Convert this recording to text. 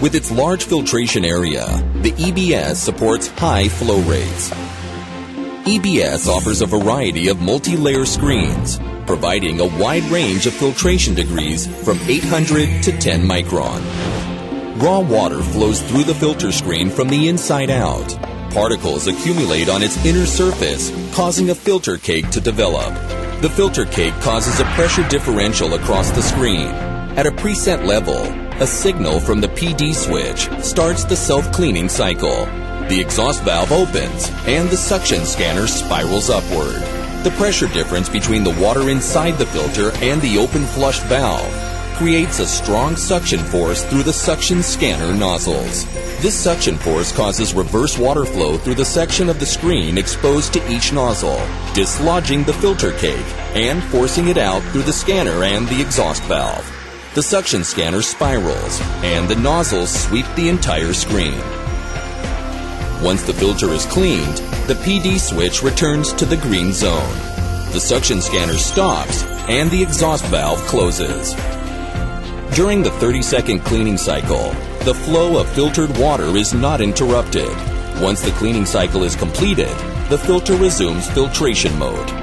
With its large filtration area, the EBS supports high flow rates. EBS offers a variety of multi-layer screens, providing a wide range of filtration degrees from 800 to 10 micron. Raw water flows through the filter screen from the inside out. Particles accumulate on its inner surface, causing a filter cake to develop. The filter cake causes a pressure differential across the screen. At a preset level, a signal from the PD switch starts the self-cleaning cycle. The exhaust valve opens and the suction scanner spirals upward. The pressure difference between the water inside the filter and the open flush valve creates a strong suction force through the suction scanner nozzles. This suction force causes reverse water flow through the section of the screen exposed to each nozzle, dislodging the filter cake and forcing it out through the scanner and the exhaust valve. The suction scanner spirals, and the nozzles sweep the entire screen. Once the filter is cleaned, the PD switch returns to the green zone. The suction scanner stops, and the exhaust valve closes. During the 30 second cleaning cycle, the flow of filtered water is not interrupted. Once the cleaning cycle is completed, the filter resumes filtration mode.